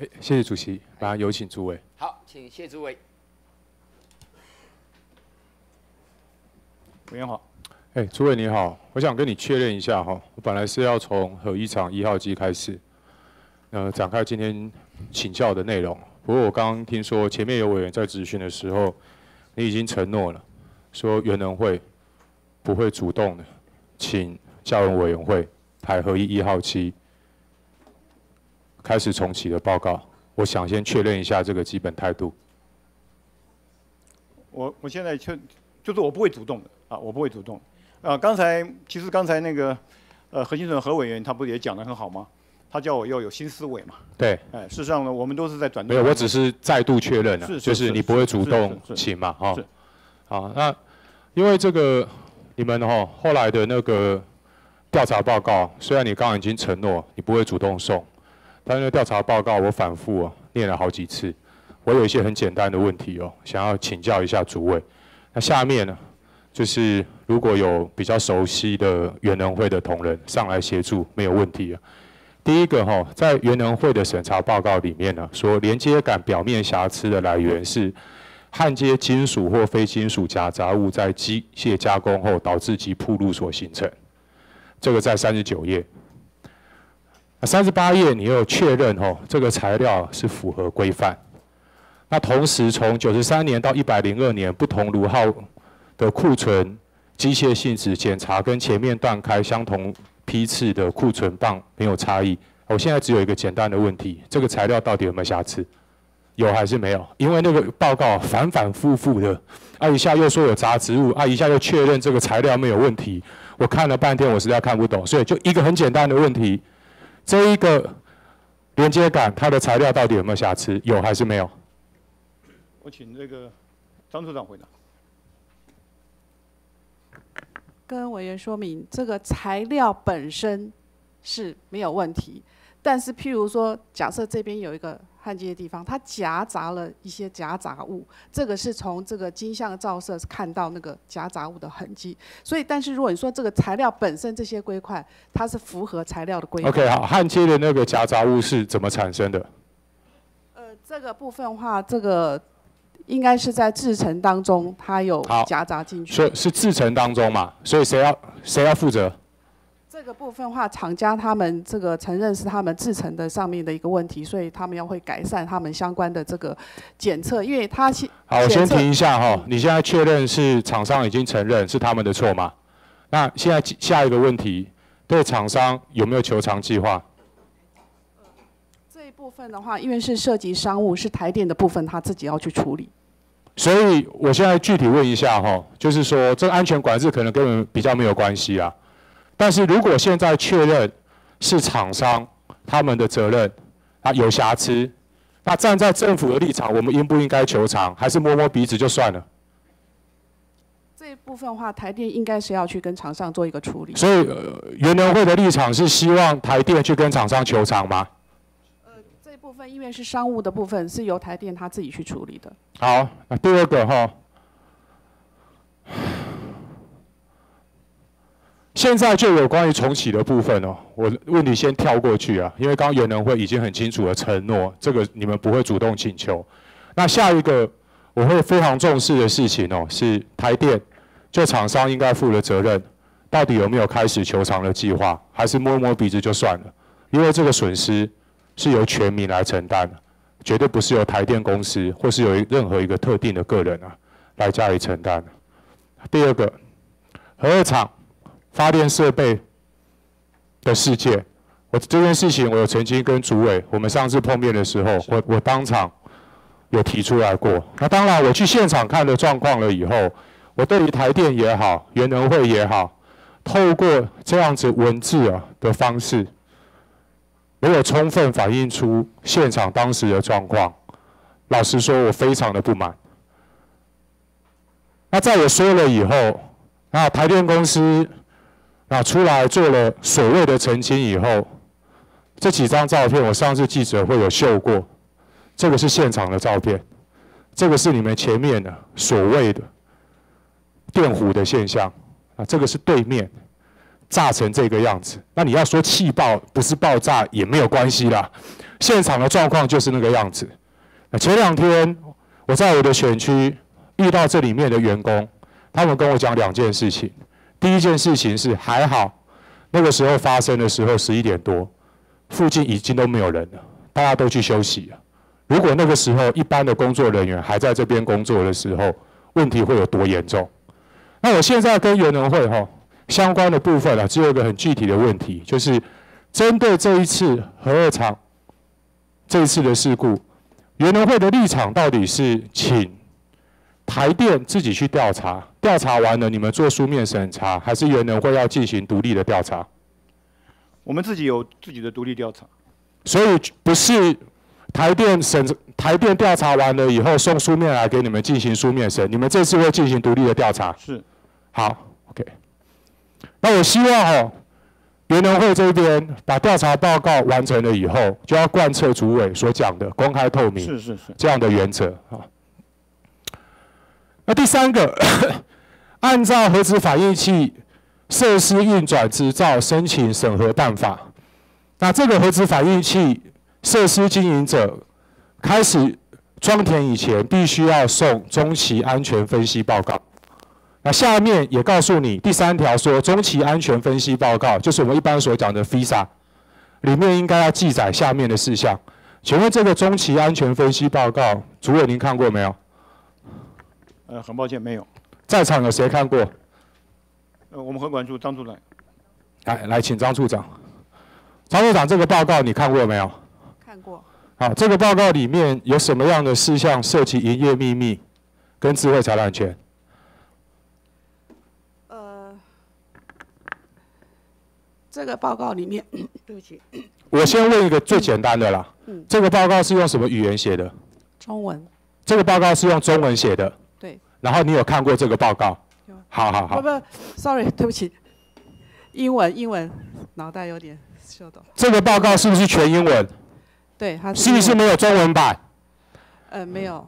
哎，谢谢主席，马上有请诸位。好，请谢诸位。委员好。哎，诸位你好，我想跟你确认一下哈，我本来是要从核一厂一号机开始，呃，展开今天请教的内容。不过我刚刚听说前面有委员在质询的时候，你已经承诺了，说原能会不会主动的请教文委员会排核一一号机开始重启的报告。我想先确认一下这个基本态度。我我现在确就是我不会主动的啊，我不会主动。啊，刚才其实刚才那个，呃，何新存何委员他不也讲得很好吗？他叫我要有新思维嘛。对。哎，事实上呢，我们都是在转。没有，我只是再度确认了，就是你不会主动请嘛，哈。是。好，那因为这个你们哈后来的那个调查报告，虽然你刚刚已经承诺你不会主动送，但是调查报告我反复念了好几次，我有一些很简单的问题哦，想要请教一下诸位。那下面呢，就是。如果有比较熟悉的原能会的同仁上来协助，没有问题啊。第一个哈，在原能会的审查报告里面呢，说连接杆表面瑕疵的来源是焊接金属或非金属夹杂物在机械加工后导致其铺路所形成。这个在三十九页。三十八页你又确认哦，这个材料是符合规范。那同时从九十三年到一百零二年不同炉号的库存。机械性质检查跟前面断开相同批次的库存棒没有差异。我现在只有一个简单的问题：这个材料到底有没有瑕疵？有还是没有？因为那个报告反反复复的，啊一下又说有杂质物，啊一下又确认这个材料没有问题。我看了半天，我实在看不懂。所以就一个很简单的问题：这一个连接杆它的材料到底有没有瑕疵？有还是没有？我请这个张处长回答。跟委员说明，这个材料本身是没有问题，但是譬如说，假设这边有一个焊接的地方，它夹杂了一些夹杂物，这个是从这个金像照射看到那个夹杂物的痕迹。所以，但是如果你说这个材料本身这些规块，它是符合材料的规范。OK，好，焊接的那个夹杂物是怎么产生的？呃，这个部分的话，这个。应该是在制成当中，它有夹杂进去。所以是制成当中嘛？所以谁要谁要负责？这个部分话，厂家他们这个承认是他们制成的上面的一个问题，所以他们要会改善他们相关的这个检测，因为他先好，我先停一下哈。你现在确认是厂商已经承认是他们的错吗？那现在下一个问题，对厂商有没有求偿计划？这一部分的话，因为是涉及商务，是台电的部分，他自己要去处理。所以，我现在具体问一下哈，就是说，这个安全管制可能跟我们比较没有关系啊。但是如果现在确认是厂商他们的责任啊有瑕疵，那站在政府的立场，我们应不应该求偿，还是摸摸鼻子就算了？这一部分的话，台电应该是要去跟厂商做一个处理。所以，呃原能会的立场是希望台电去跟厂商求偿吗？呃，这部分因为是商务的部分，是由台电他自己去处理的。好，那第二个哈，现在就有关于重启的部分哦。我问你先跳过去啊，因为刚刚原能会已经很清楚的承诺，这个你们不会主动请求。那下一个我会非常重视的事情哦，是台电就厂商应该负的责任，到底有没有开始求偿的计划，还是摸摸鼻子就算了？因为这个损失。是由全民来承担的，绝对不是由台电公司或是有任何一个特定的个人啊来加以承担。第二个，核二厂发电设备的世界，我这件事情我有曾经跟主委，我们上次碰面的时候，我我当场有提出来过。那当然，我去现场看了状况了以后，我对于台电也好，原能会也好，透过这样子文字啊的方式。没有充分反映出现场当时的状况，老实说，我非常的不满。那在我说了以后，那台电公司那出来做了所谓的澄清以后，这几张照片我上次记者会有秀过，这个是现场的照片，这个是你们前面的所谓的电弧的现象，啊，这个是对面。炸成这个样子，那你要说气爆不是爆炸也没有关系啦，现场的状况就是那个样子。那前两天我在我的选区遇到这里面的员工，他们跟我讲两件事情。第一件事情是还好，那个时候发生的时候十一点多，附近已经都没有人了，大家都去休息了。如果那个时候一般的工作人员还在这边工作的时候，问题会有多严重？那我现在跟元能会哈相关的部分啊，只有一个很具体的问题，就是针对这一次核二厂这一次的事故，元能会的立场到底是请台电自己去调查，调查完了你们做书面审查，还是原能会要进行独立的调查？我们自己有自己的独立调查，所以不是。台电审台电调查完了以后，送书面来给你们进行书面审。你们这次会进行独立的调查？是。好，OK。那我希望哦，联能会这边把调查报告完成了以后，就要贯彻主委所讲的公开透明，是是是这样的原则啊。那第三个，按照核子反应器设施运转执照申请审核办法，那这个核子反应器。设施经营者开始装填以前，必须要送中期安全分析报告。那下面也告诉你，第三条说，中期安全分析报告就是我们一般所讲的 FISA，里面应该要记载下面的事项。请问这个中期安全分析报告，主委您看过没有？呃，很抱歉，没有。在场有谁看过？呃，我们核管处张处长。来来，请张处长。张处长，这个报告你看过没有？看过好，这个报告里面有什么样的事项涉及营业秘密跟智慧财产权？呃，这个报告里面，对不起，我先问一个最简单的啦。嗯。这个报告是用什么语言写的？中文。这个报告是用中文写的。对。然后你有看过这个报告？有。好好好。不不，sorry，对不起，英文英文，脑袋有点秀逗。这个报告是不是全英文？对，它是是不是没有中文版？呃，没有。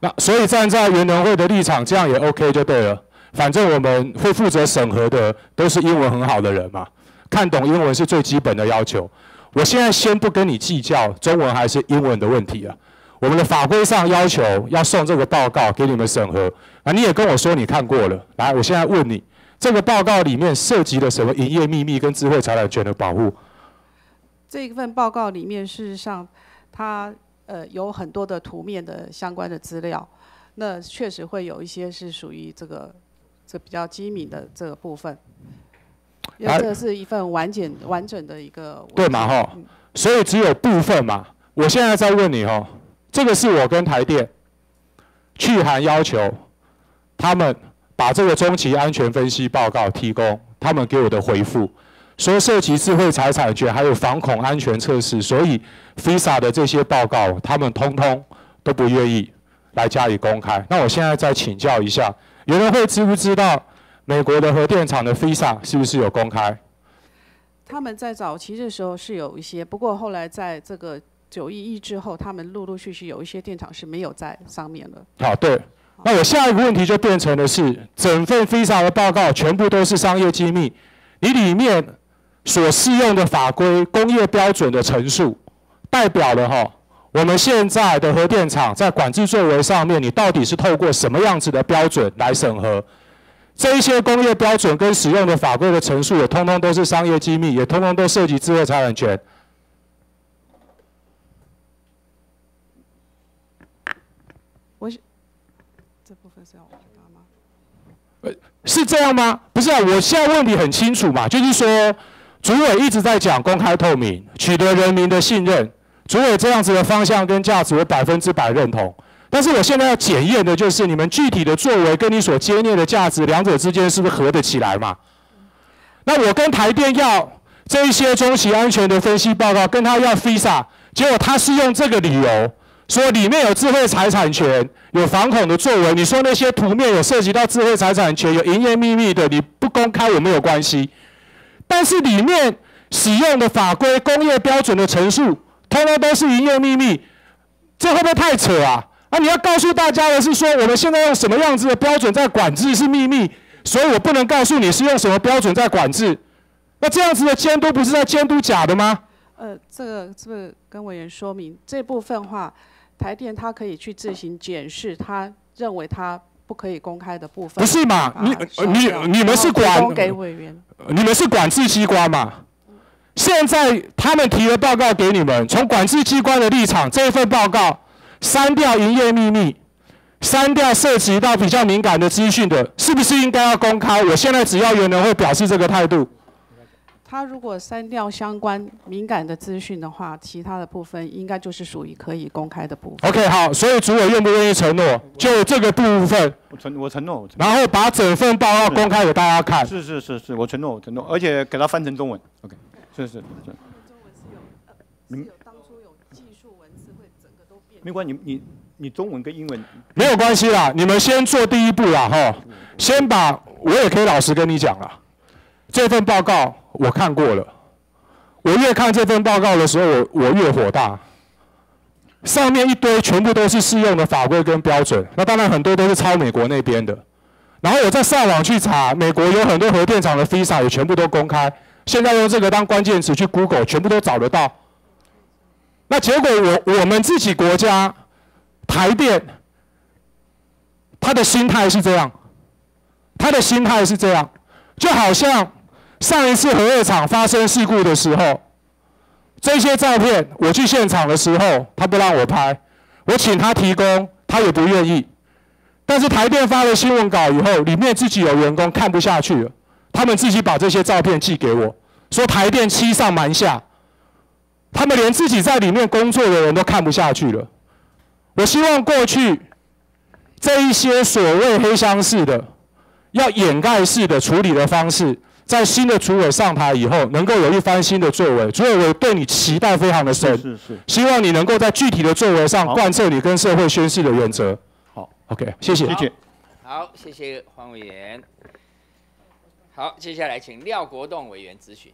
那所以站在元能会的立场，这样也 OK 就对了。反正我们会负责审核的都是英文很好的人嘛，看懂英文是最基本的要求。我现在先不跟你计较中文还是英文的问题了。我们的法规上要求要送这个报告给你们审核，啊，你也跟我说你看过了。来，我现在问你，这个报告里面涉及了什么营业秘密跟智慧财产权的保护？这一份报告里面，事实上，它呃有很多的图面的相关的资料，那确实会有一些是属于这个这比较机密的这个部分，因为这是一份完整完整的一个对嘛哈，所以只有部分嘛。我现在在问你哦，这个是我跟台电去函要求他们把这个中期安全分析报告提供，他们给我的回复。说涉及智慧财产权，还有防恐安全测试，所以 FISA 的这些报告，他们通通都不愿意来加以公开。那我现在再请教一下，有人会知不知道美国的核电厂的 FISA 是不是有公开？他们在早期的时候是有一些，不过后来在这个九一一之后，他们陆陆续续有一些电厂是没有在上面了。好，对。那我下一个问题就变成的是，整份 FISA 的报告全部都是商业机密，你里面。所适用的法规、工业标准的陈述，代表了哈，我们现在的核电厂在管制作为上面，你到底是透过什么样子的标准来审核？这一些工业标准跟使用的法规的陈述，也通通都是商业机密，也通通都涉及智慧财产权。我这部分是要回答吗？呃，是这样吗？不是啊，我现在问题很清楚嘛，就是说。主委一直在讲公开透明，取得人民的信任。主委这样子的方向跟价值，我百分之百认同。但是我现在要检验的就是你们具体的作为跟你所接念的价值，两者之间是不是合得起来嘛？那我跟台电要这一些中期安全的分析报告，跟他要 FISA，结果他是用这个理由说里面有智慧财产权、有反恐的作为。你说那些图面有涉及到智慧财产权、有营业秘密的，你不公开我没有关系。但是里面使用的法规、工业标准的陈述，通通都是营业秘密，这会不会太扯啊？啊，你要告诉大家的是说，我们现在用什么样子的标准在管制是秘密，所以我不能告诉你是用什么标准在管制。那这样子的监督不是在监督假的吗？呃，这个是不是跟委员说明这部分话，台电它可以去自行检视，他认为他不可以公开的部分。不是嘛？你你你们是管给委员。你们是管制机关嘛？现在他们提了报告给你们，从管制机关的立场，这一份报告删掉营业秘密，删掉涉及到比较敏感的资讯的，是不是应该要公开？我现在只要有人会表示这个态度。他如果删掉相关敏感的资讯的话，其他的部分应该就是属于可以公开的部分。OK，好，所以主委愿不愿意承诺，就这个部分，我承我承诺。然后把整份报告公开给大家看？是是是是，我承诺我承诺，而且给它翻成中文。OK，是是是中文，是有当初有技术文字会整个都变。没关系，你你你中文跟英文没有关系啦，你们先做第一步啦，哈，先把我也可以老实跟你讲啦，这份报告我看过了，我越看这份报告的时候，我我越火大。上面一堆全部都是适用的法规跟标准，那当然很多都是抄美国那边的。然后我再上网去查，美国有很多核电厂的 FISA 也全部都公开，现在用这个当关键词去 Google，全部都找得到。那结果我我们自己国家台电，他的心态是这样，他的心态是这样，就好像上一次核二厂发生事故的时候，这些照片我去现场的时候，他不让我拍，我请他提供，他也不愿意。但是台电发了新闻稿以后，里面自己有员工看不下去了，他们自己把这些照片寄给我，说台电欺上瞒下，他们连自己在里面工作的人都看不下去了。我希望过去这一些所谓黑箱式的、要掩盖式的处理的方式，在新的主委上台以后，能够有一番新的作为。主委，我对你期待非常的深，是是希望你能够在具体的作为上贯彻你跟社会宣誓的原则。好，OK，谢谢。谢谢。好，谢谢黄委员。好，接下来请廖国栋委员咨询。